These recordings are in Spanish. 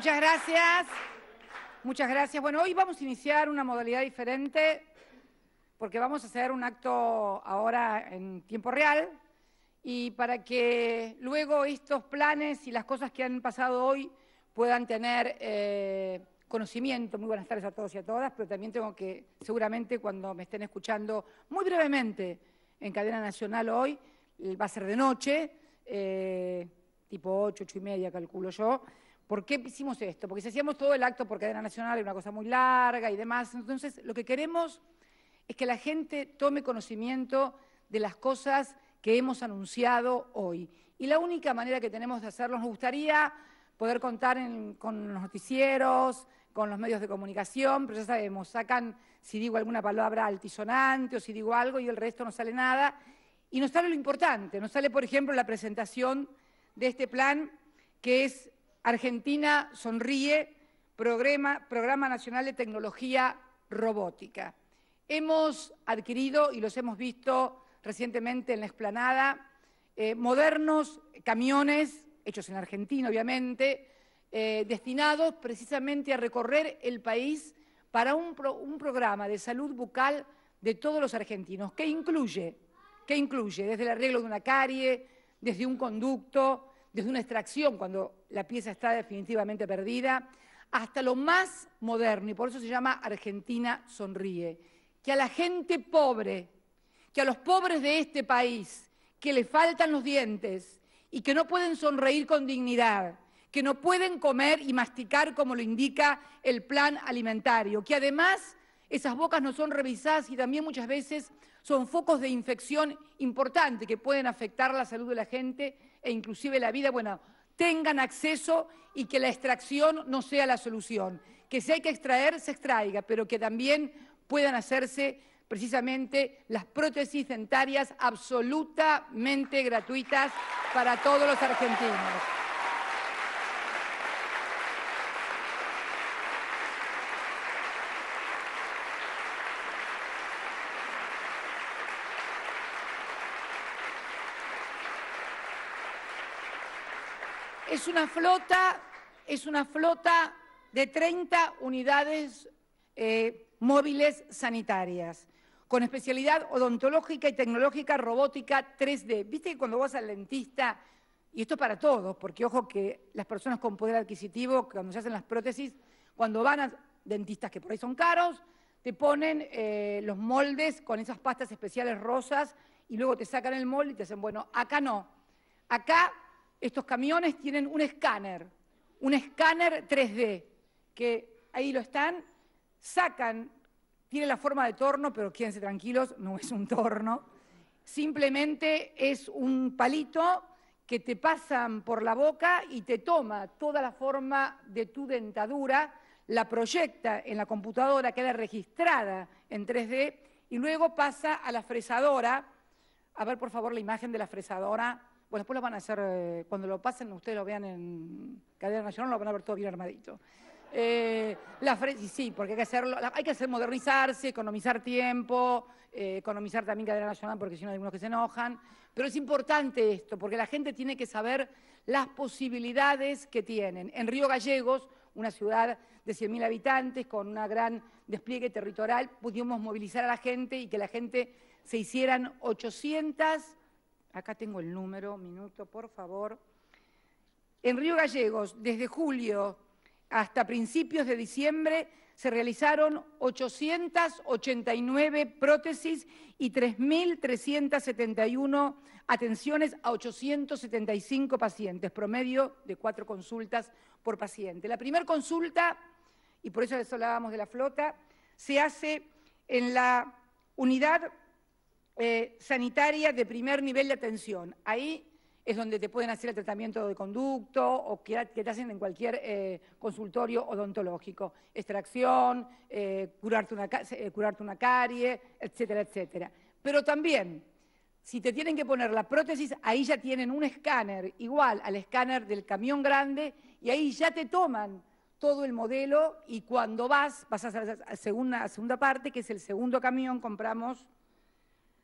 Muchas gracias. Muchas gracias. Bueno, hoy vamos a iniciar una modalidad diferente porque vamos a hacer un acto ahora en tiempo real y para que luego estos planes y las cosas que han pasado hoy puedan tener eh, conocimiento. Muy buenas tardes a todos y a todas, pero también tengo que, seguramente cuando me estén escuchando muy brevemente en cadena nacional hoy, va a ser de noche, eh, tipo 8, 8 y media calculo yo. ¿Por qué hicimos esto? Porque si hacíamos todo el acto por cadena nacional es una cosa muy larga y demás. Entonces, lo que queremos es que la gente tome conocimiento de las cosas que hemos anunciado hoy. Y la única manera que tenemos de hacerlo, nos gustaría poder contar con los noticieros, con los medios de comunicación, pero ya sabemos, sacan si digo alguna palabra altisonante o si digo algo y el resto no sale nada. Y nos sale lo importante, nos sale, por ejemplo, la presentación de este plan que es Argentina Sonríe, programa, Nacional de Tecnología Robótica. Hemos adquirido, y los hemos visto recientemente en la explanada, eh, modernos camiones, hechos en Argentina obviamente, eh, destinados precisamente a recorrer el país para un, programa de salud bucal de todos los argentinos, que incluye, que incluye desde el arreglo de una carie, desde un conducto, desde una extracción cuando la pieza está definitivamente perdida, hasta lo más moderno, y por eso se llama Argentina Sonríe, que a la gente pobre, que a los pobres de este país, que le faltan los dientes y que no pueden sonreír con dignidad, que no pueden comer y masticar como lo indica el plan alimentario, que además esas bocas no son revisadas y también muchas veces son focos de infección importantes que pueden afectar la salud de la gente e inclusive la vida, bueno, tengan acceso y que la extracción no sea la solución, que si hay que extraer, se extraiga, pero que también puedan hacerse precisamente las prótesis dentarias absolutamente gratuitas para todos los argentinos. Es una flota, es una flota de 30 unidades eh, móviles sanitarias con especialidad odontológica y tecnológica robótica 3D. Viste que cuando vas al dentista, y esto para todos, porque ojo que las personas con poder adquisitivo, cuando se hacen las prótesis, cuando van a dentistas que por ahí son caros, te ponen eh, los moldes con esas pastas especiales rosas y luego te sacan el molde y te dicen, bueno, acá no. Acá estos camiones tienen un escáner, un escáner 3D, que ahí lo están, sacan tiene la forma de torno, pero quédense tranquilos, no es un torno. Simplemente es un palito que te pasan por la boca y te toma toda la forma de tu dentadura, la proyecta en la computadora, queda registrada en 3D y luego pasa a la fresadora. A ver, por favor, la imagen de la fresadora. Bueno, después lo van a hacer, eh, cuando lo pasen, ustedes lo vean en cadena nacional, lo van a ver todo bien armadito. Eh, la sí, porque hay que hacerlo, hay que hacer modernizarse, economizar tiempo, eh, economizar también cadena nacional, porque si no hay algunos que se enojan. Pero es importante esto, porque la gente tiene que saber las posibilidades que tienen. En Río Gallegos, una ciudad de 100.000 habitantes con un gran despliegue territorial, pudimos movilizar a la gente y que la gente se hicieran 800, acá tengo el número, minuto, por favor. En Río Gallegos, desde julio hasta principios de diciembre se realizaron 889 prótesis y 3.371 atenciones a 875 pacientes, promedio de cuatro consultas por paciente. La primera consulta, y por eso les hablábamos de la flota, se hace en la unidad eh, sanitaria de primer nivel de atención. Ahí es donde te pueden hacer el tratamiento de conducto o que, te hacen en cualquier eh, consultorio odontológico, extracción, eh, curarte, una, curarte una carie, etcétera, etcétera. Pero también, si te tienen que poner la prótesis, ahí ya tienen un escáner igual al escáner del camión grande y ahí ya te toman todo el modelo y cuando vas, pasas a la segunda, segunda parte, que es el segundo camión, compramos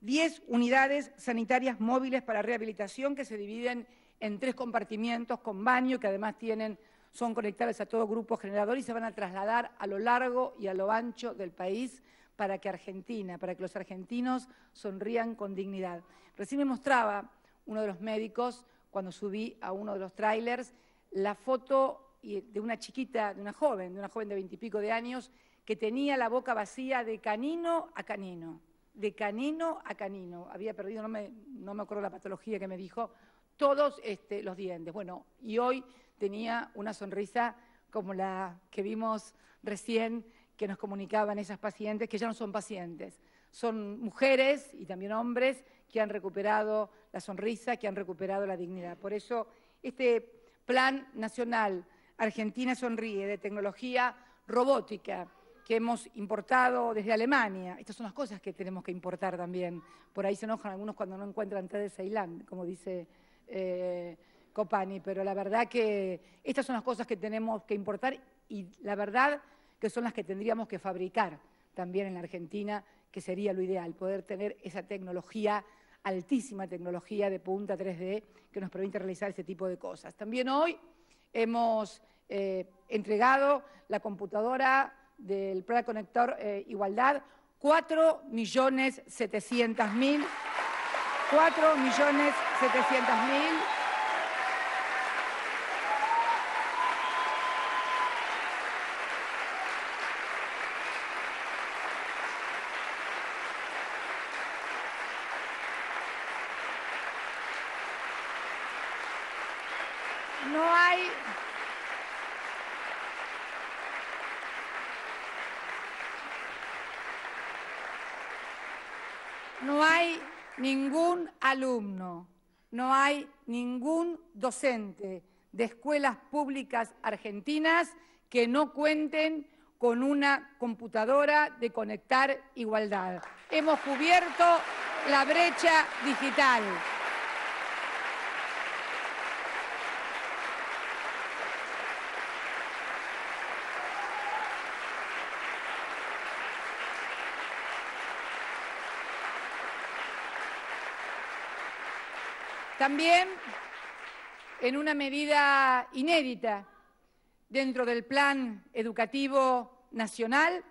10 unidades sanitarias móviles para rehabilitación que se dividen en tres compartimientos con baño que además tienen, son conectables a todo grupo generador y se van a trasladar a lo largo y a lo ancho del país para que Argentina, para que los argentinos sonrían con dignidad. Recién me mostraba uno de los médicos, cuando subí a uno de los trailers, la foto de una chiquita, de una joven, de una joven de veintipico de años, que tenía la boca vacía de canino a canino, de canino a canino. Había perdido, no me, no me acuerdo la patología que me dijo, todos este, los dientes. Bueno, y hoy tenía una sonrisa como la que vimos recién que nos comunicaban esas pacientes, que ya no son pacientes, son mujeres y también hombres que han recuperado la sonrisa, que han recuperado la dignidad. Por eso este Plan Nacional Argentina Sonríe de tecnología robótica, que hemos importado desde Alemania. Estas son las cosas que tenemos que importar también. Por ahí se enojan algunos cuando no encuentran té de Ceilán, como dice eh, Copani, pero la verdad que estas son las cosas que tenemos que importar y la verdad que son las que tendríamos que fabricar también en la Argentina, que sería lo ideal, poder tener esa tecnología, altísima tecnología de punta 3D que nos permite realizar ese tipo de cosas. También hoy hemos eh, entregado la computadora del Plan Conector eh, Igualdad, 4 millones 700 mil, 4 millones 700 mil. No hay No hay ningún alumno, no hay ningún docente de escuelas públicas argentinas que no cuenten con una computadora de conectar igualdad. Hemos cubierto la brecha digital. También, en una medida inédita dentro del Plan Educativo Nacional,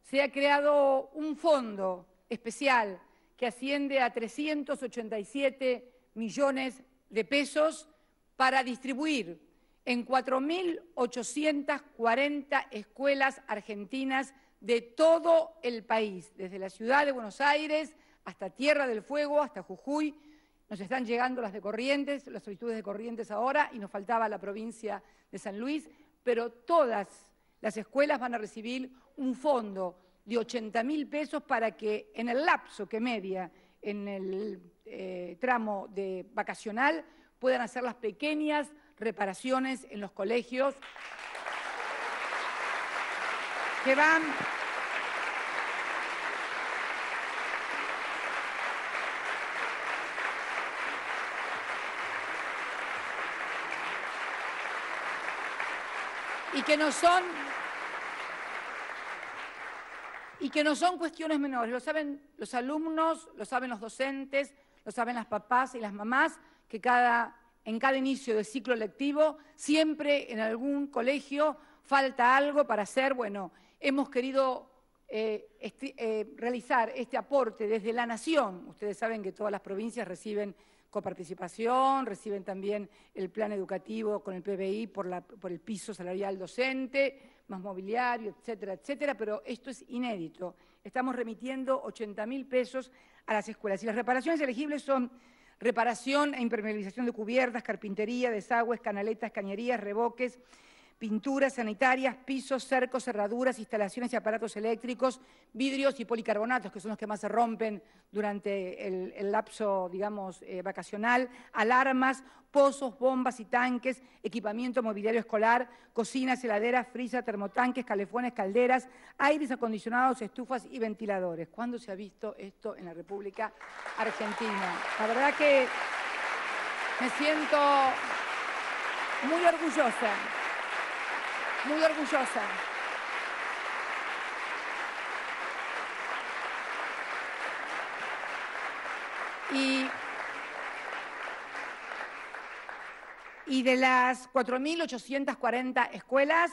se ha creado un fondo especial que asciende a 387 millones de pesos para distribuir en 4.840 escuelas argentinas de todo el país, desde la ciudad de Buenos Aires hasta Tierra del Fuego, hasta Jujuy, nos están llegando las de Corrientes, las solicitudes de Corrientes ahora, y nos faltaba la provincia de San Luis, pero todas las escuelas van a recibir un fondo de 80 mil pesos para que en el lapso que media en el eh, tramo de vacacional puedan hacer las pequeñas reparaciones en los colegios que van que no son y que no son cuestiones menores, lo saben los alumnos, lo saben los docentes, lo saben las papás y las mamás, que cada, en cada inicio de ciclo lectivo, siempre en algún colegio falta algo para hacer, bueno, hemos querido eh, eh, realizar este aporte desde la nación. Ustedes saben que todas las provincias reciben coparticipación, reciben también el plan educativo con el PBI por, el piso salarial docente, más mobiliario, etcétera, etcétera, pero esto es inédito. Estamos remitiendo 80 mil pesos a las escuelas y las reparaciones elegibles son reparación e impermeabilización de cubiertas, carpintería, desagües, canaletas, cañerías, revoques, pinturas sanitarias, pisos, cercos, cerraduras, instalaciones y aparatos eléctricos, vidrios y policarbonatos, que son los que más se rompen durante el, lapso, digamos, eh, vacacional, alarmas, pozos, bombas y tanques, equipamiento mobiliario escolar, cocinas, heladeras, frisas, termotanques, calefones, calderas, aires acondicionados, estufas y ventiladores. ¿Cuándo se ha visto esto en la República Argentina? La verdad que me siento muy orgullosa muy orgullosa. Y Y de las 4.840 escuelas,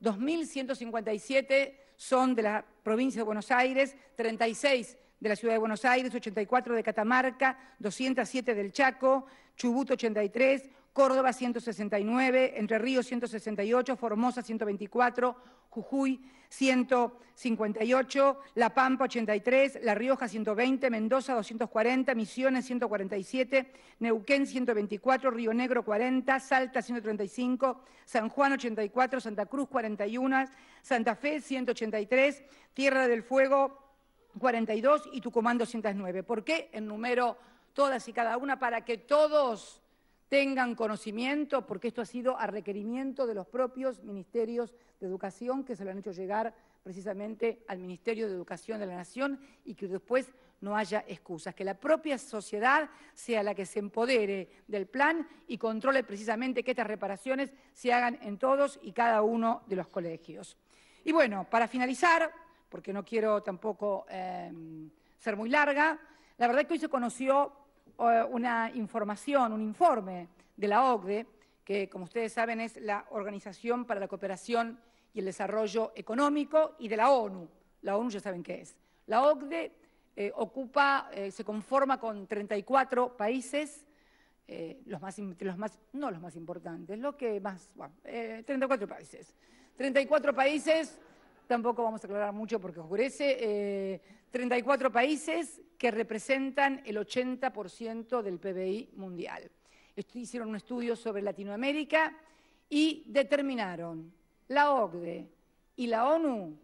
2.157 son de la provincia de Buenos Aires, 36 de la ciudad de Buenos Aires, 84 de Catamarca, 207 del Chaco, Chubut 83, Córdoba 169, Entre Ríos 168, Formosa 124, Jujuy 158, La Pampa 83, La Rioja 120, Mendoza 240, Misiones 147, Neuquén 124, Río Negro 40, Salta 135, San Juan 84, Santa Cruz 41, Santa Fe 183, Tierra del Fuego 42 y Tucumán 209. ¿Por qué número todas y cada una? Para que todos tengan conocimiento, porque esto ha sido a requerimiento de los propios ministerios de educación que se lo han hecho llegar precisamente al Ministerio de Educación de la Nación y que después no haya excusas, que la propia sociedad sea la que se empodere del plan y controle precisamente que estas reparaciones se hagan en todos y cada uno de los colegios. Y bueno, para finalizar, porque no quiero tampoco eh, ser muy larga, la verdad es que hoy se conoció eh, una información, un informe de la OCDE, que como ustedes saben es la Organización para la Cooperación y el Desarrollo Económico, y de la ONU. La ONU ya saben qué es. La OCDE eh, ocupa, eh, se conforma con 34 países, los más, los no los más importantes, lo que más, bueno, 34 países. 34 países tampoco vamos a aclarar mucho porque oscurece, 34 eh, países que representan el 80% del PBI mundial. Hicieron un estudio sobre Latinoamérica y determinaron la OCDE y la ONU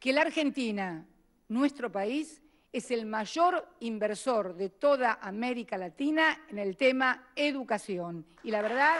que la Argentina, nuestro país, es el mayor inversor de toda América Latina en el tema educación. Y la verdad...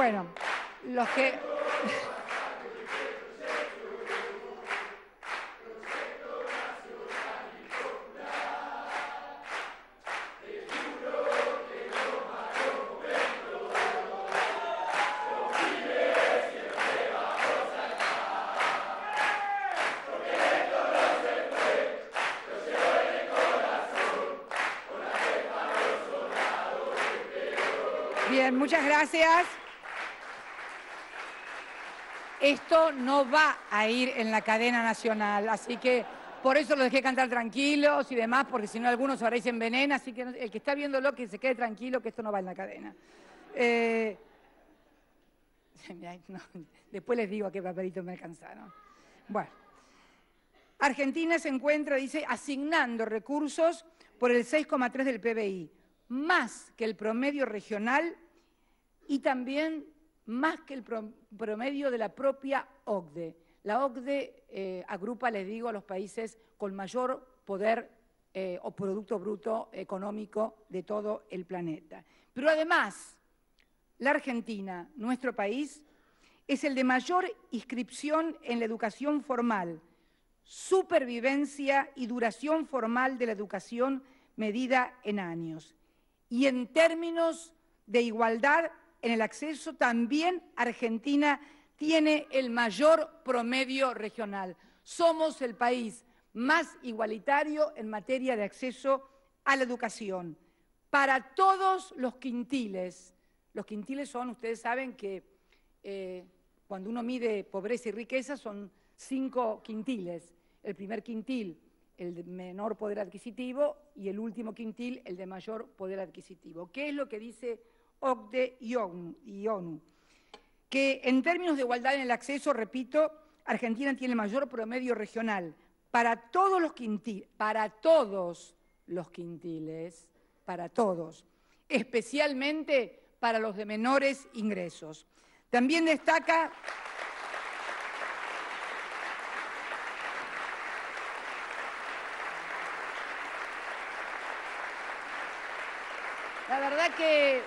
Bueno, los que... Bien, muchas gracias. Esto no va a ir en la cadena nacional, así que por eso lo dejé cantar tranquilos y demás, porque si no algunos se envenena, así que el que está viéndolo que se quede tranquilo que esto no va en la cadena. Eh, después les digo a qué papelito me alcanzaron. Bueno, Argentina se encuentra, dice, asignando recursos por el 6,3 del PBI, más que el promedio regional y también más que el promedio de la propia OCDE. La OCDE eh, agrupa, les digo, a los países con mayor poder eh, o Producto Bruto Económico de todo el planeta. Pero además, la Argentina, nuestro país, es el de mayor inscripción en la educación formal, supervivencia y duración formal de la educación medida en años. Y en términos de igualdad en el acceso, también Argentina tiene el mayor promedio regional. Somos el país más igualitario en materia de acceso a la educación. Para todos los quintiles, los quintiles son, ustedes saben que eh, cuando uno mide pobreza y riqueza son cinco quintiles. El primer quintil, el de menor poder adquisitivo, y el último quintil, el de mayor poder adquisitivo. ¿Qué es lo que dice OCDE y ONU, que en términos de igualdad en el acceso, repito, Argentina tiene el mayor promedio regional para todos los quintiles, para todos los quintiles, para todos, especialmente para los de menores ingresos. También destaca La verdad que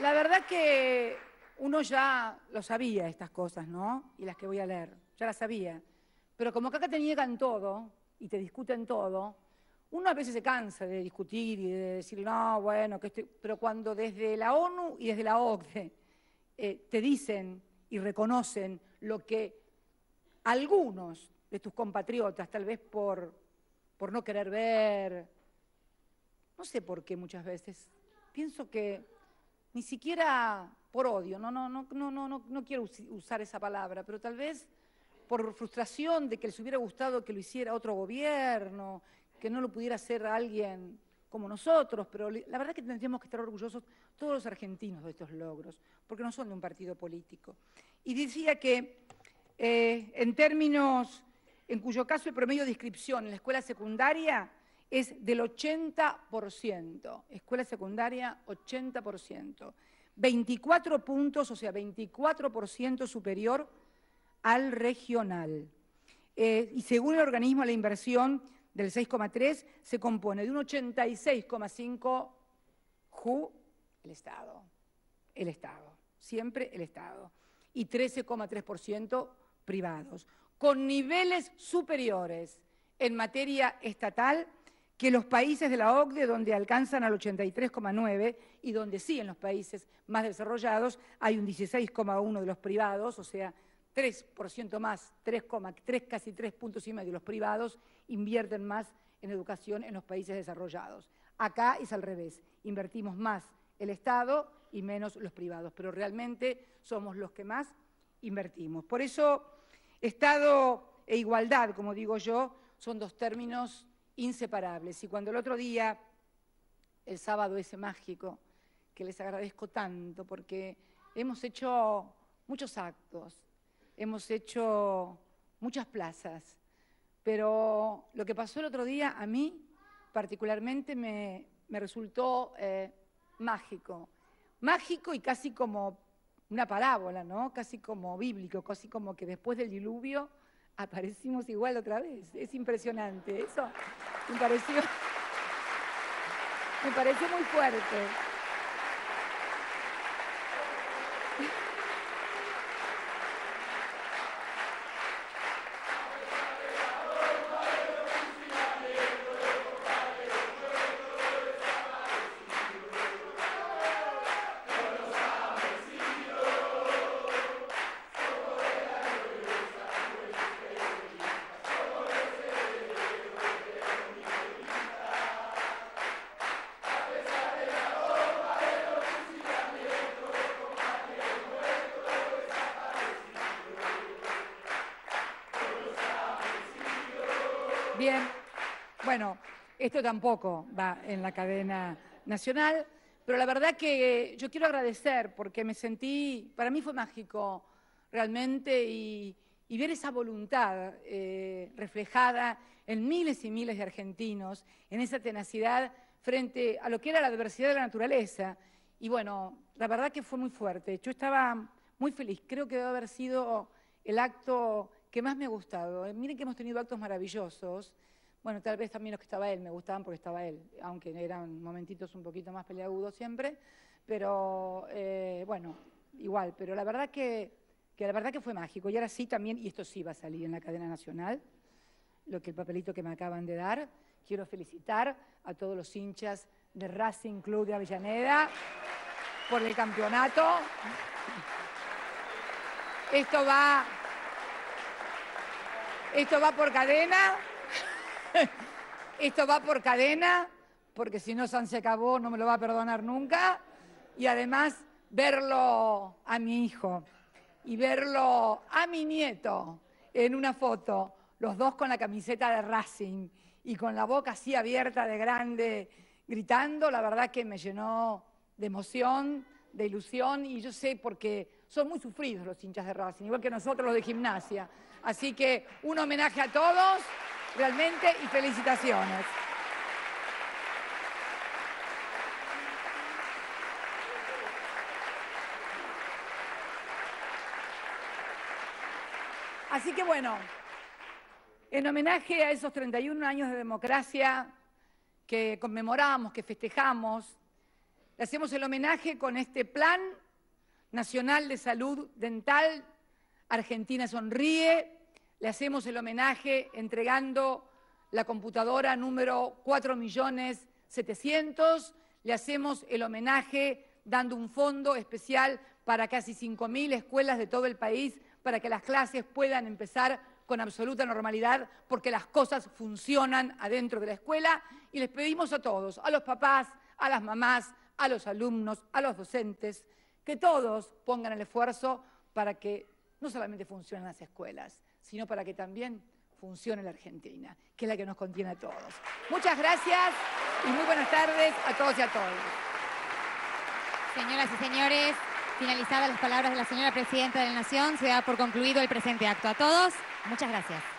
La verdad que uno ya lo sabía estas cosas, ¿no? Y las que voy a leer, ya las sabía. Pero como acá te niegan todo y te discuten todo, uno a veces se cansa de discutir y de decir, no, bueno, que estoy... pero cuando desde la ONU y desde la OCDE eh, te dicen y reconocen lo que algunos de tus compatriotas, tal vez por, por no querer ver, no sé por qué muchas veces, pienso que ni siquiera por odio, no, no, no, no, no, no quiero usar esa palabra, pero tal vez por frustración de que les hubiera gustado que lo hiciera otro gobierno, que no lo pudiera hacer alguien como nosotros, pero la verdad es que tendríamos que estar orgullosos todos los argentinos de estos logros, porque no son de un partido político. Y decía que eh, en términos, en cuyo caso el promedio de inscripción en la escuela secundaria es del 80%, escuela secundaria 80%, 24 puntos, o sea, 24% superior al regional. Eh, y según el organismo la inversión del 6,3 se compone de un 86,5 JU, el Estado, el Estado, siempre el Estado, y 13,3% privados, con niveles superiores en materia estatal que los países de la OCDE, donde alcanzan al 83,9 y donde sí en los países más desarrollados hay un 16,1 de los privados, o sea, 3% más, 3,3, casi 3 puntos y medio los privados invierten más en educación en los países desarrollados. Acá es al revés, invertimos más el Estado y menos los privados, pero realmente somos los que más invertimos. Por eso, Estado e igualdad, como digo yo, son dos términos inseparables. Y cuando el otro día, el sábado ese mágico, que les agradezco tanto porque hemos hecho muchos actos, hemos hecho muchas plazas, pero lo que pasó el otro día a mí particularmente me, resultó eh, mágico, mágico y casi como una parábola, ¿no? Casi como bíblico, casi como que después del diluvio aparecimos igual otra vez. Es impresionante. Eso me pareció, me pareció muy fuerte. Esto tampoco va en la cadena nacional, pero la verdad que yo quiero agradecer porque me sentí, para mí fue mágico realmente y, ver esa voluntad eh, reflejada en miles y miles de argentinos, en esa tenacidad frente a lo que era la diversidad de la naturaleza. Y bueno, la verdad que fue muy fuerte. Yo estaba muy feliz, creo que debe haber sido el acto que más me ha gustado. Miren que hemos tenido actos maravillosos. Bueno, tal vez también los que estaba él me gustaban porque estaba él, aunque eran momentitos un poquito más peleagudos siempre. Pero eh, bueno, igual. Pero la verdad que, que, la verdad que fue mágico. Y ahora sí también, y esto sí va a salir en la cadena nacional, lo que el papelito que me acaban de dar. Quiero felicitar a todos los hinchas de Racing Club de Avellaneda por el campeonato. Esto va esto va por cadena. Esto va por cadena, porque si no San se acabó no me lo va a perdonar nunca. Y además verlo a mi hijo y verlo a mi nieto en una foto, los dos con la camiseta de Racing y con la boca así abierta de grande, gritando, la verdad que me llenó de emoción, de ilusión y yo sé porque son muy sufridos los hinchas de Racing, igual que nosotros los de gimnasia. Así que un homenaje a todos, realmente, y felicitaciones. Así que bueno, en homenaje a esos 31 años de democracia que conmemoramos, que festejamos, Le hacemos el homenaje con este Plan Nacional de Salud Dental. Argentina Sonríe. Le hacemos el homenaje entregando la computadora número 4.700.000. Le hacemos el homenaje dando un fondo especial para casi 5.000 escuelas de todo el país para que las clases puedan empezar con absoluta normalidad porque las cosas funcionan adentro de la escuela y les pedimos a todos, a los papás, a las mamás, a los alumnos, a los docentes, que todos pongan el esfuerzo para que no solamente funcionen las escuelas, sino para que también funcione la Argentina, que es la que nos contiene a todos. Muchas gracias y muy buenas tardes a todos y a todas. Señoras y señores, finalizadas las palabras de la señora Presidenta de la Nación, se da por concluido el presente acto. A todos, muchas gracias.